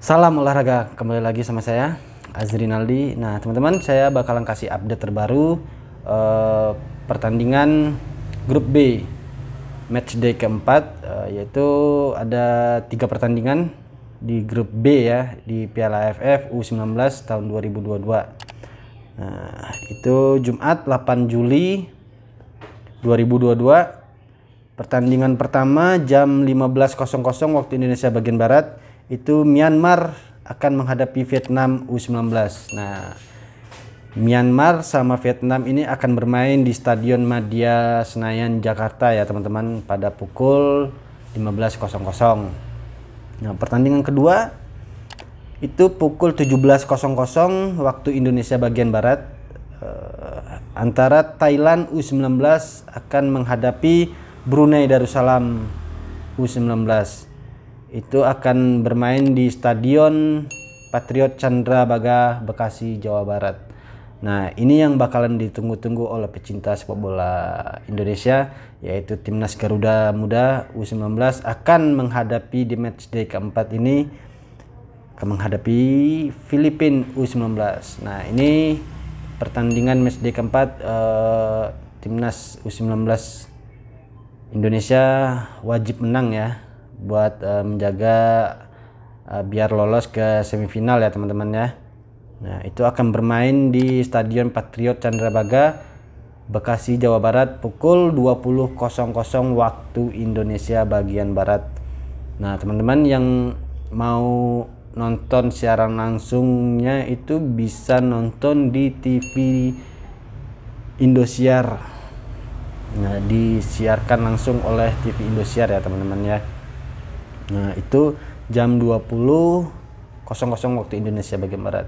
Salam olahraga, kembali lagi sama saya Azrin Aldi. Nah teman-teman saya bakalan kasih update terbaru uh, pertandingan grup B match day keempat uh, yaitu ada tiga pertandingan di grup B ya di Piala AFF U19 tahun 2022. Nah, itu Jumat 8 Juli 2022 Pertandingan pertama jam 15.00 waktu Indonesia bagian Barat itu Myanmar akan menghadapi Vietnam U19. Nah, Myanmar sama Vietnam ini akan bermain di Stadion Madia Senayan Jakarta ya teman-teman pada pukul 15.00. Nah, pertandingan kedua itu pukul 17.00 waktu Indonesia bagian Barat uh, antara Thailand U19 akan menghadapi Brunei Darussalam U19 itu akan bermain di Stadion Patriot Chandra Baga Bekasi Jawa Barat. Nah, ini yang bakalan ditunggu-tunggu oleh pecinta sepak bola Indonesia yaitu timnas Garuda Muda U19 akan menghadapi di match day keempat ini menghadapi Filipina U19. Nah, ini pertandingan match day keempat uh, timnas U19 Indonesia wajib menang ya buat uh, menjaga uh, biar lolos ke semifinal ya teman-teman ya. Nah, itu akan bermain di Stadion Patriot Candrabaga Bekasi Jawa Barat pukul 20.00 waktu Indonesia bagian barat. Nah, teman-teman yang mau nonton siaran langsungnya itu bisa nonton di TV Indosiar Nah, disiarkan langsung oleh TV Indosiar ya teman-teman ya. Nah, itu jam 20.00 waktu Indonesia bagian barat.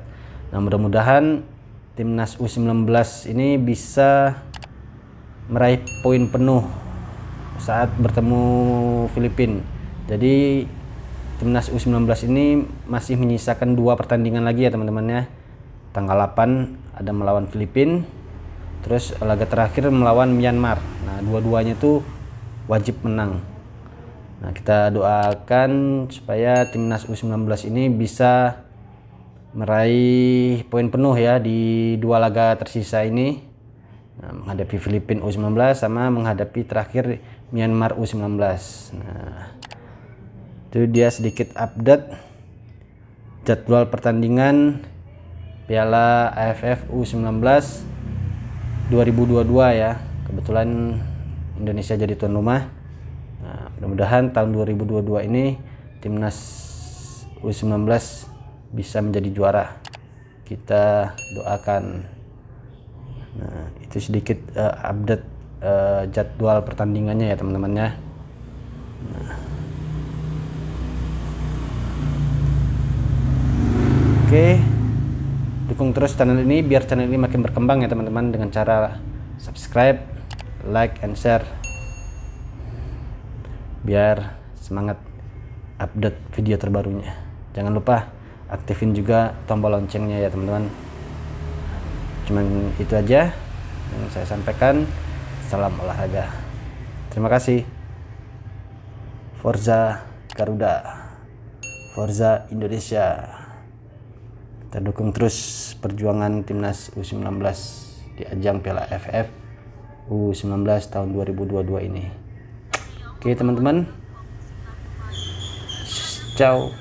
Nah, mudah-mudahan timnas U19 ini bisa meraih poin penuh saat bertemu Filipina. Jadi timnas U19 ini masih menyisakan dua pertandingan lagi ya teman-teman ya. Tanggal 8 ada melawan Filipina terus laga terakhir melawan Myanmar nah dua-duanya tuh wajib menang nah kita doakan supaya timnas U19 ini bisa meraih poin penuh ya di dua laga tersisa ini. Nah, menghadapi Filipina U19 sama menghadapi terakhir Myanmar U19 nah itu dia sedikit update jadwal pertandingan Piala AFF U19 2022 ya. Kebetulan Indonesia jadi tuan rumah mudah-mudahan tahun 2022 ini timnas U19 bisa menjadi juara. Kita doakan. Nah itu sedikit uh, update uh, jadwal pertandingannya ya teman-teman ya. Nah. oke. Dukung terus channel ini biar channel ini makin berkembang ya teman-teman dengan cara subscribe like and share biar semangat update video terbarunya. Jangan lupa aktifin juga tombol loncengnya ya teman-teman. Cuman itu aja yang saya sampaikan. Salam olahraga. Terima kasih. Forza Garuda. Forza Indonesia. Kita dukung terus perjuangan timnas U19 di ajang Piala AFF U19 tahun 2022 ini. Oke teman-teman. Ciao.